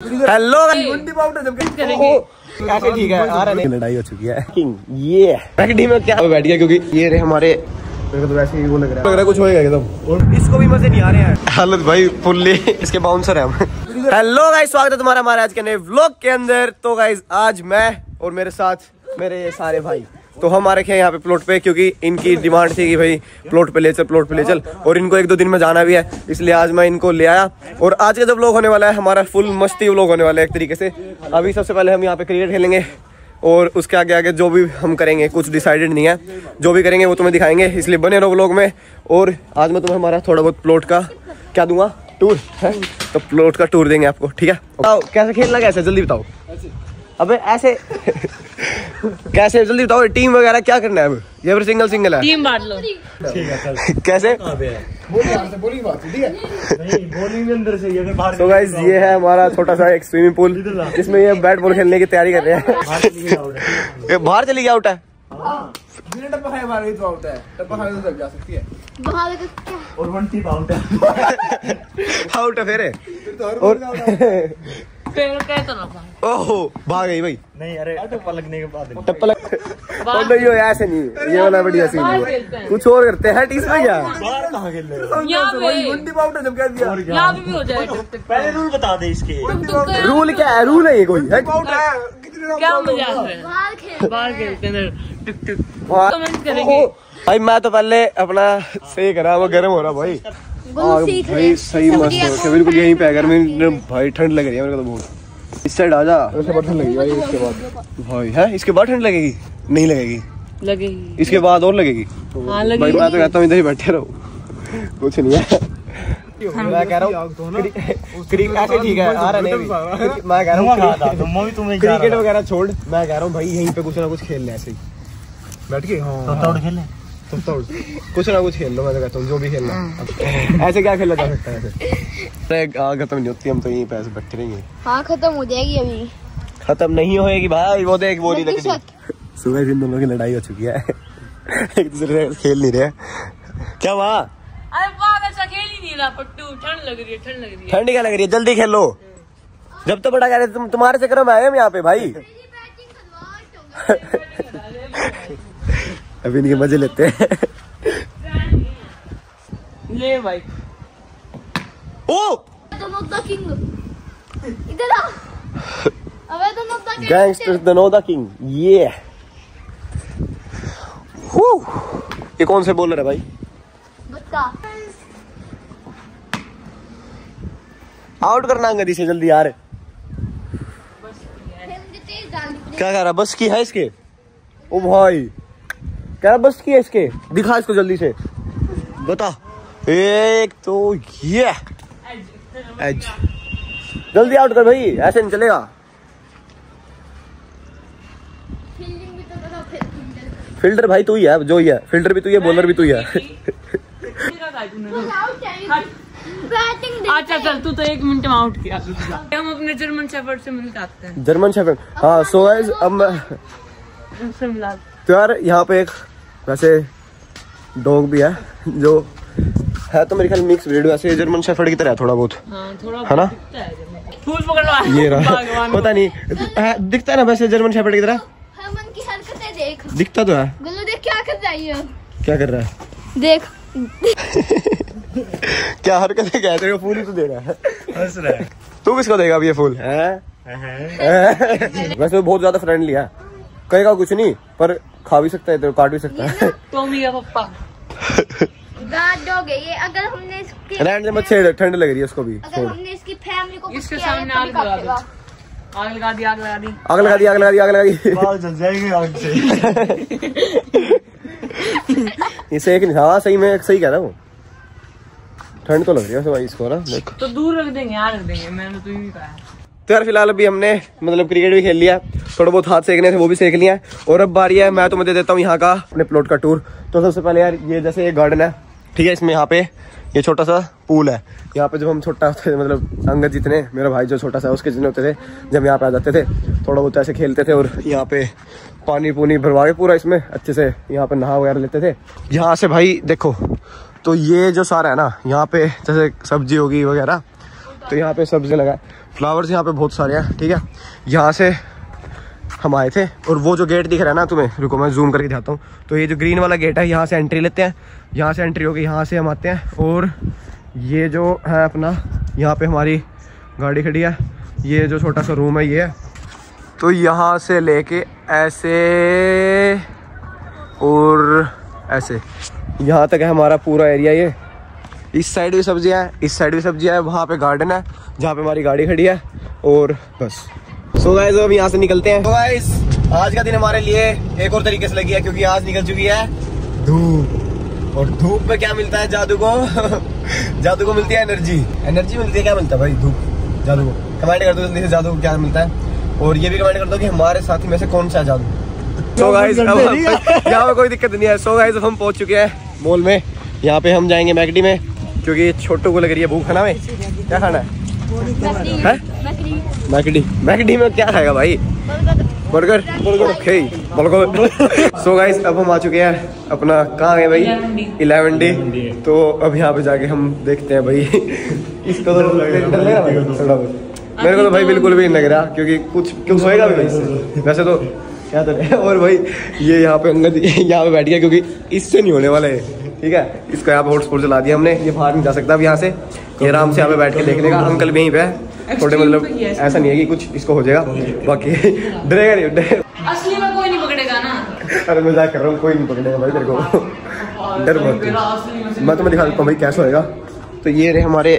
Hello कैसे ठीक है? आ रहा नहीं लड़ाई हो चुकी है। ये पैकेटी में क्या बैठ गया क्योंकि ये रहे हमारे मेरे को तो वैसे ही वो लग रहा है। लग रहा है कुछ होएगा एकदम। और इसको भी मज़े नहीं आ रहे हैं। हालत भाई फुल्ली इसके बाउंसर है हम। हेलो गाइस स्वागत है तुम्हारा हमारे आज के नए व्लॉग के अंदर। तो गाइस आज मैं और मेरे साथ मेरे सारे भाई। तो हम आ रखे हैं यहाँ पे प्लॉट पे क्योंकि इनकी डिमांड थी कि भाई प्लॉट पे ले चल प्लॉट पे ले चल और इनको एक दो दिन में जाना भी है इसलिए आज मैं इनको ले आया। और आज का जब लोग होने वाला है हमारा फुल मस्ती व्लॉग होने वाला है एक तरीके से। अभी सबसे पहले हम यहाँ पे क्रिकेट खेलेंगे और उसके आगे आगे जो भी हम करेंगे कुछ डिसाइडेड नहीं है। जो भी करेंगे वो तुम्हें दिखाएँगे इसलिए बने रहो व्लॉग में। और आज मैं तुम्हें हमारा थोड़ा बहुत प्लॉट का क्या दूँगा? टूर है? तो प्लॉट का टूर देंगे आपको ठीक है? बताओ कैसे खेलना कैसे जल्दी बताओ। अबे ऐसे। कैसे? जल्दी बताओ टीम वगैरह क्या करना है अब? ये फिर सिंगल सिंगल है। टीम बांट लो। कैसे? तो गाइस ये है हमारा छोटा सा एक स्विमिंग पूल जिसमें ये बैट बॉल खेलने की तैयारी कर रहे हैं। ये बाहर चली गया आउट है। आउट है फिर। और पेड़ तो ना ओहो भाग गई भाई। नहीं अरे टप्पा लगने के बाद टप्पा लग ओ नहीं हो ऐसे नहीं ये वाला बढ़िया सीन है। कुछ और करते हैं टीस में क्या? बाहर कहाँ खेल रहे हो? यहाँ पे यहाँ पे भी हो जाएगा पहले रूल बता दे इसके। रूल क्या है? रूल है कोई। है। क्या मज़ाक है बाहर खेलते हैं टुक टुक हाँ। कमेंट करेंगे। भाई मैं तो पहले अपना सही करा वो गर्म हो रहा भाई। भाई सही मस्त हो। है, बिल्कुल यहीं पे है घर में भाई ठंड लग रही है मेरे को तो बहुत। इस साइड आ जा उसके बाद ठंड लगेगी भाई इसके बाद। भाई है? इसके बाद ठंड लगेगी? नहीं लगेगी। लगेगी। इसके बाद और लगेगी? हाँ भाई मैं तो कहता हूँ इधर ही बैठे रहो। कुछ नहीं है। मैं कह रहा हूँ क्रिकेट ऐसे ठीक है आ रहा नहीं मैं कह रहा हूँ तुम भी तुम्हें क्रिकेट वगैरह छोड़। मैं कह रहा हूँ भाई यहीं पे कुछ ना कुछ खेल ले ऐसे ही। बैठ के? हाँ। खेले। तुम तोड़ कुछ ना कुछ खेल लो मैं तो कहता हूँ जो भी खेलना। ऐसे क्या खेला जा सकता है? ऐसे। खत्म नहीं होती हम तो यहीं पे ऐसे बैठे रहेंगे। हाँ खत्म हो जाएगी अभी। खत्म नहीं होएगी भाई वो देख वो नहीं सुबह से दोनों की लड़ाई हो चुकी है। एक दूसरे से खेल नहीं रहे। क्या हुआ? अरे पागल सा खेल ही नहीं रहा पट्टू ठंड लग रही है ठंड लग रही है। ठंडी क्या लग रही है? जल्दी खेलो। जब तो बड़ा कह रहे तुम तुम्हारे चक्कर में आए हम यहाँ पे भाई। अभी इनके मज़े लेते हैं। ले भाई। ओ! दोनों द किंग इधर आ। अबे दोनों the king gangster the no the king ये ये कौन से बोलर है भाई? आउट करना अंगदी से जल्दी यार। क्या कह रहा बस की है इसके? ओ भाई। रहा बस की है इसके? दिखा इसको जल्दी से। बता। एक तो ये। एज जल्दी आउट कर भाई ऐसे नहीं चलेगा। फिल्डर भाई तू ही है जो ही है। फिल्डर भी तू ही है बॉलर भी तू ही है। क्या अच्छा चल तू तो एक मिनट में आउट किया। हम अपने जर्मन शेफर्ड से मिलकर आते हैं। जर्मन शेफर्ड हाँ सो गाइस अब तो यार यहाँ पे एक वैसे डॉग भी है जो है तो मेरे ख्याल मिक्स ब्रीड वैसे जर्मन शेफर्ड की तरह है थोड़ा बहुत। हाँ थोड़ा है ना? है फूल ये रहा। पता नहीं है, दिखता है ना वैसे जर्मन शेफर्ड की तरह हमन की हरकतें देख। दिखता तो है। गुल्लू देख क्या कर रही है? क्या कर रहा है? देख। क्या हरकतें क्या है? तेरे को फूल ही तो दे रहा है। हंस रहा है। तू किसको देगा अब ये फूल? है? वैसे तो बहुत ज़्यादा फ्रेंडली है। कहेगा कुछ नहीं पर खा भी सकता है तेरे काट भी सकता है। टॉमी का पप्पा। डॉग है ये अगर हमने इसके रहने मत छेड़ ठंड लग रही है उसको भी अगर हमने इसकी फैमिली को इसके सामने आग लगा दो। आग लगा दी आग लगा दी। आग लगा दी आग लगा दी आग लगा दी। बाल जल जाएँगे आग से। ये सही नहीं? हाँ सही में सही कह रहा हूँ। ठंड तो लग रही है वैसे भाई इसको ना? देख। तो दूर रख देंगे यहाँ रख देंगे मैंने तो यही कहा तो यार फ़िलहाल अभी हमने मतलब क्रिकेट भी खेल लिया। थोड़ा बहुत हाथ सेकने थे, वो भी सेक लिया है। और अब बारी है, मैं तो दे देता हूँ यहाँ का अपने प्लॉट का टूर तो सबसे पहले यार, ये जैसे ये गार्डन है, ठीक है, इसमें यहाँ पे ये छोटा सा पूल है। यहाँ पे जब हम छोटा थे मतलब अंगद जितने, मेरा भाई जो छोटा सा उसके जितने होते थे, जब यहाँ पे आ जाते थे, थोड़ा बहुत ऐसे खेलते थे और यहाँ पे पानी पुनी भरवा के पूरा इसमें अच्छे से यहाँ पे नहा वगैरह लेते थे। यहाँ से भाई देखो तो ये जो सारा है ना, यहाँ पे जैसे सब्ज़ी होगी वगैरह तो यहाँ पे सब्ज़ी लगा फ्लावर्स यहाँ पे बहुत सारे हैं, ठीक है? यहाँ से हम आए थे और वो जो गेट दिख रहा है ना तुम्हें, रुको मैं जूम करके दिखाता हूँ। तो ये जो ग्रीन वाला गेट है, यहाँ से एंट्री लेते हैं। यहाँ से एंट्री होगी यहाँ से हम आते हैं और ये जो है अपना, यहाँ पे हमारी गाड़ी खड़ी है। ये जो छोटा सा रूम है, ये है। तो यहाँ से लेके ऐसे और ऐसे। यहाँ तक है हमारा पूरा एरिया ये। इस साइड भी सब्ज़ियाँ हैं इस साइड भी सब्ज़ियाँ हैं वहाँ पे गार्डन है जहाँ पे हमारी गाड़ी खड़ी है और बस। सो गाइस अब यहाँ से निकलते हैं। So आज का दिन हमारे लिए एक और तरीके से लगी है क्योंकि आज निकल चुकी है धूप। और धूप में क्या मिलता है जादू को? जादू को मिलती है एनर्जी एनर्जी मिलती है क्या मिलता है भाई? धूप जादू को। कमेंट कर दो जल्दी से जादू को क्या मिलता है। और ये भी कमेंट कर दो कि हमारे साथी में से कौन सा जादू। सो गाइस अब यहाँ पे कोई दिक्कत नहीं है। सो गाइस हम पहुँच चुके हैं मॉल में। यहाँ पे हम जाएँगे मैकडी में। क्योंकि छोटू को लग रही है भूख खाना में क्या खाना है? मैकडी। मैकडी में क्या खाएगा भाई? Burger? Okay. Burger. So guys अब हम आ चुके हैं अपना कहाँ है भाई? Eleven D. तो अब यहाँ पे जाके हम देखते हैं भाई। इसको तो डर लग रहा भाई थोड़ा बहुत। मेरे को तो भाई बिल्कुल भी नहीं लग रहा क्योंकि कुछ कुछ होएगा भी भाई वैसे तो क्या तो और भाई ये यहाँ पे अंगद यहाँ पे बैठ गया क्योंकि इससे नहीं होने वाला है। ठीक है? इसको यहाँ पे हॉटस्पॉट चला दिया हमने। ये बाहर नहीं जा सकता अब यहाँ से। ये आराम से यहाँ पे बैठ के देख लेगा अंकल भी यहीं पे है। थोड़े मतलब ऐसा नहीं है कि कुछ इसको हो जाएगा। बाकी डरेगा नहीं डरे। असली में कोई नहीं पकड़ेगा ना। अरे मज़ाक कर रहा हूँ कोई नहीं पकड़ेगा भाई तेरे को। डर मत असली में तुम्हें दिखा देता हूँ भाई कैसा होएगा। तो ये रहे हमारे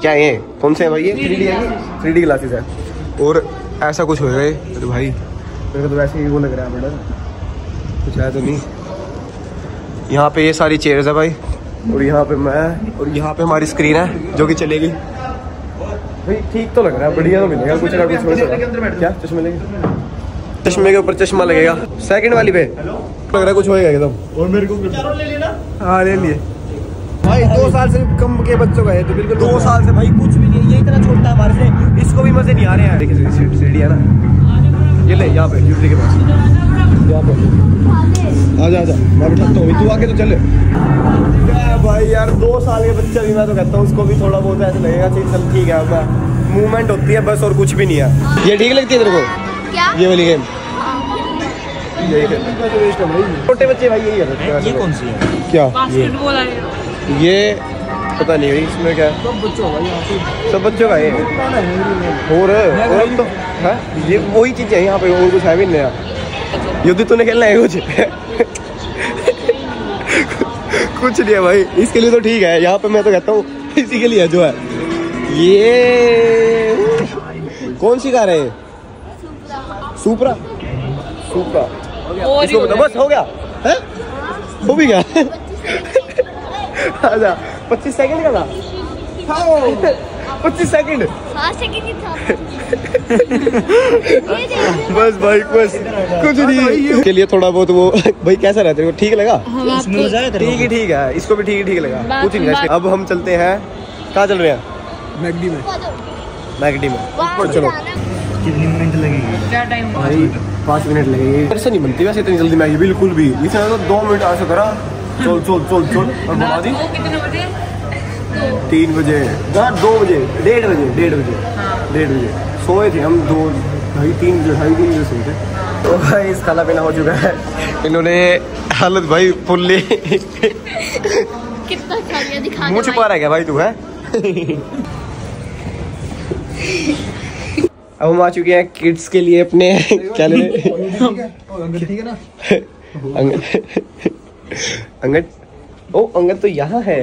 क्या ये? कौन से हैं भाई ये? थ्री डी है थ्री डी ग्लासेस है। और ऐसा कुछ होएगा ये? अरे भाई मेरे को तो वैसे ही वो लग रहा है बड़ा। कुछ है तो नहीं। यहाँ पे ये सारी चेयर्स है भाई। और यहाँ पे मैं और यहाँ पे हमारी स्क्रीन है जो कि चलेगी। भाई ठीक तो लग रहा है बढ़िया तो मिलेगा कुछ ना कुछ क्या? चश्मे लेंगे? चश्मे के ऊपर चश्मा लगेगा। सेकंड वाली पे। लग रहा है कुछ होएगा एकदम। और मेरे को हाँ ले लिए। भाई दो साल से कम के बच्चों का है तो बिल्कुल दो साल से भाई कुछ भी नहीं है ये इतना छोटा है हमारे से। इसको भी मज़े नहीं आ रहे हैं। देखिए सीढ़ी है ना। ये ले यहाँ पे यूपी के पास। यहाँ पे। आजा आजा मैं बिठाता हूँ। तू आके तो चले भाई यार दो साल के बच्चे भी मैं तो कहता हूँ उसको भी थोड़ा बहुत ऐसा लगेगा चल चल ठीक है अब मूवमेंट होती है बस और कुछ भी नहीं है। ये ठीक लगती है तेरे को? क्या? ये वाली गेम छोटे बच्चे भाई यही है। ये कौन सी है? क्या? ये पता नहीं भाई इसमें क्या? है सब बच्चों का सब बच्चों का ये? और और तो है? ये वही चीज़ है यहाँ पे और कुछ है भी नहीं नया युद्ध तूने खेलना है कुछ? कुछ नहीं है भाई इसके लिए तो ठीक है यहाँ पे मैं तो कहता हूँ इसी के लिए जो है। ये कौन सी कार है सुपरा। सुपरा। इसको बस हो गया? है? हो भी गया आजा पच्चीस सेकंड का था। पच्चीस सेकंड। हाँ सेकंड ही था। ये देखो। बस भाई बस। कुछ नहीं। के लिए थोड़ा बहुत वो भाई कैसा रहता है ठीक लगा? तेरे ठीक ही ठीक है। इसको भी ठीक ही ठीक लगा। कुछ नहीं अब हम चलते हैं। कहाँ चल रहे हैं? मैगडी में। मैगडी में। वहाँ चलो। जाना। कितनी मिनट लगेगी? क्या टाइम भाई पाँच मिनट लगेंगे। ऐसे नहीं बनती वैसे इतनी जल्दी मैगी बिल्कुल भी। इसे तो दो मिनट ऐसा करा चल चल चल चल। और बना दी। कितने बजे? तीन बजे। दो बजे डेढ़ बजे डेढ़ बजे डेढ़ बजे। सोए थे हम दो ढाई तीन बजे ढाई तीन बजे सोए थे। तो भाई इस खाना पीना हो चुका है। इन्होंने हालत भाई फुल्ली कितना खा लिया दिखा मुँह छुपा रहा है भाई तू है? अब हम आ चुके हैं किड्स के लिए अपने क्या ले अंगद अंगद ओ अंगद तो यहाँ है।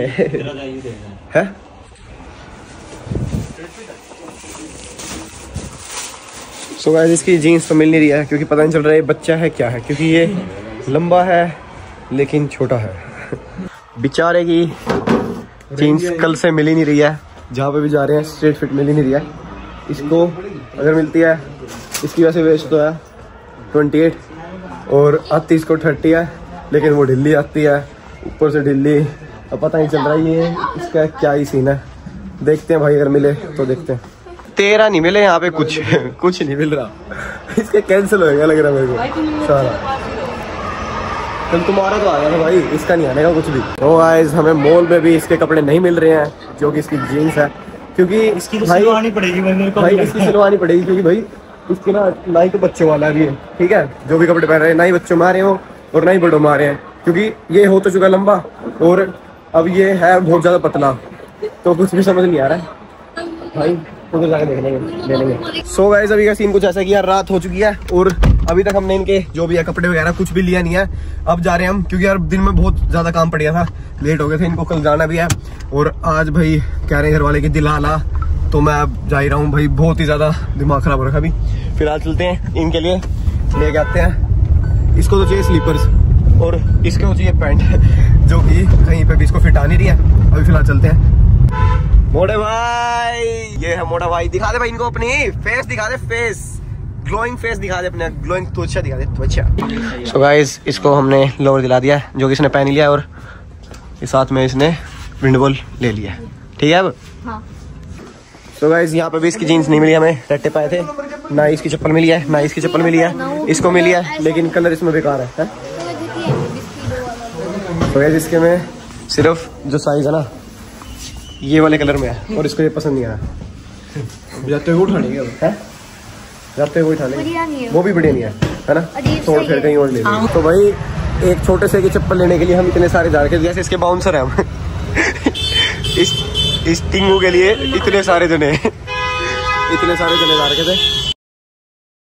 है? सो गाइस इसकी जीन्स तो मिल नहीं रही है, क्योंकि पता नहीं चल रहा है बच्चा है, क्या है, क्योंकि ये लंबा है, लेकिन छोटा है। बेचारे की जीन्स कल से मिल ही नहीं रही है, जहाँ पे भी जा रहे हैं स्ट्रेट फिट मिल ही नहीं रही है। इसको अगर मिलती है, इसकी वैसे वेस्ट तो है ट्वेंटी एट और आती इसको थर्टी है, लेकिन वो ढिल्ली आती है, ऊपर से ढिल्ली अब पता नहीं चल रहा है ये इसका क्या ही सीन है। देखते हैं भाई अगर मिले तो देखते हैं। तेरा नहीं मिले यहाँ पे कुछ। कुछ नहीं मिल रहा। इसके कैंसिल हो गया लग रहा है मेरे को। सारा। कल तुम्हारा तो आया था भाई इसका नहीं आने का कुछ भी। तो गाइस हमें मॉल में भी इसके कपड़े नहीं मिल रहे हैं जो कि इसकी जीन्स है। क्योंकि इसकी तो भाई सिलवानी पड़ेगी भाई भाई इसकी सिलवानी पड़ेगी क्योंकि भाई इसके ना ना ही तो बच्चों वाला भी है ठीक है? जो भी कपड़े पहन रहे हैं ना ही बच्चों में आ रहे हो और ना ही बड़ों में आ रहे हैं। क्योंकि ये हो तो चुका लंबा और अब ये है बहुत ज़्यादा पतला तो कुछ भी समझ नहीं आ रहा है। भाई उधर जाके देख लेंगे ले लेंगे। सो गाइस अभी का सीन कुछ ऐसा कि यार रात हो चुकी है और अभी तक हमने इनके जो भी है कपड़े वगैरह कुछ भी लिया नहीं है। अब जा रहे हैं हम क्योंकि यार दिन में बहुत ज़्यादा काम पड़ गया था लेट हो गए थे इनको कल जाना भी है। और आज भाई कह रहे हैं घर वाले की दिला ला तो मैं अब जा ही रहा हूँ। भाई बहुत ही ज़्यादा दिमाग खराब हो रखा अभी। फ़िलहाल चलते हैं इनके लिए लेके आते हैं। इसको तो चाहिए स्लीपर्स और इसके हो चाहिए पैंट। जो कि कहीं पे भी इसको फिट आ नहीं रही है। अभी फ़िलहाल चलते हैं। मोटे भाई ये है मोटा भाई। दिखा दे भाई इनको अपनी। फेस दिखा दे फेस ग्लोइंग फेस दिखा दे अपने। ग्लोइंग त्वचा दिखा दे त्वचा। सो गाइस इसको हमने लोअर दिला दिया जो कि इसने पहन लिया और इस साथ में इसने विंडबोल ले लिया ठीक है अब? हाँ। तो गाइस यहाँ पे भी इसकी जीन्स नहीं मिली हमें। रट्टे पाए थे। ना इसकी चप्पल मिली है ना इसकी चप्पल मिली है। इसको मिली है लेकिन कलर इसमें बेकार है, है? तो गाइस इसके में सिर्फ़ जो साइज़ है ना ये वाले कलर में है और इसको ये पसंद नहीं आया जाते हुए उठाने है? जाते हुए नहीं है। वो भी बढ़िया नहीं है है ना? तो फिर ही। कहीं और ले लेंगे तो भाई एक छोटे से की चप्पल लेने के लिए हम इतने सारे जा रहे थे जैसे इसके बाउंसर है हम। इस इस टिंगू के लिए इतने सारे जने इतने सारे जने जा रखे थे।